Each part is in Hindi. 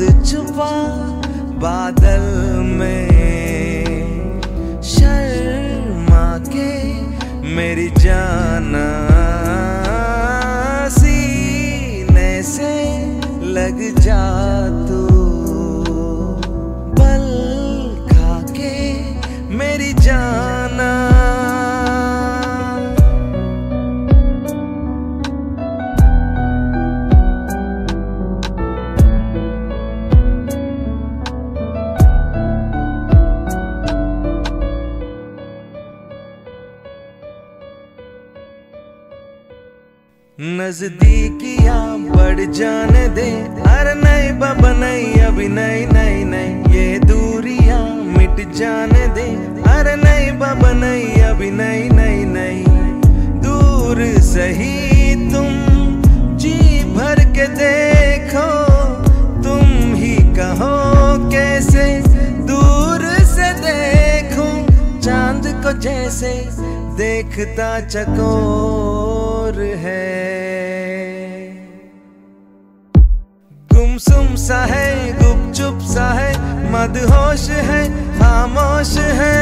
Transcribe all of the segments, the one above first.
चाँद छुपा बादल में। शर्मा के मेरी जाना सीने से लग जा तू। नजदीकिया बढ़ जाने दे। अरे नहीं बाबा नहीं अभी नहीं नहीं नहीं ये दूरिया मिट जाने दे। अरे नहीं बाबा नहीं अभी नहीं नहीं नहीं दूर सही तुम, जी भर के देखो। तुम ही कहो कैसे, दूर से देखो। चाँद को जैसे देखता चकोर है। गुमसुम सा है, गुपचुप सा है, मदहोश है, खामोश है।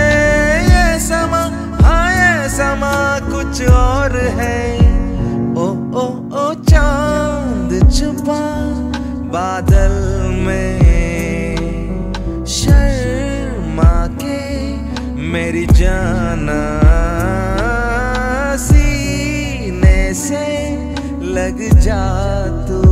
ये समा हाँ ये समा कुछ और है। ओ ओ ओ, चाँद छुपा बादल में। शर्मा के मेरी जाना लग जा तू।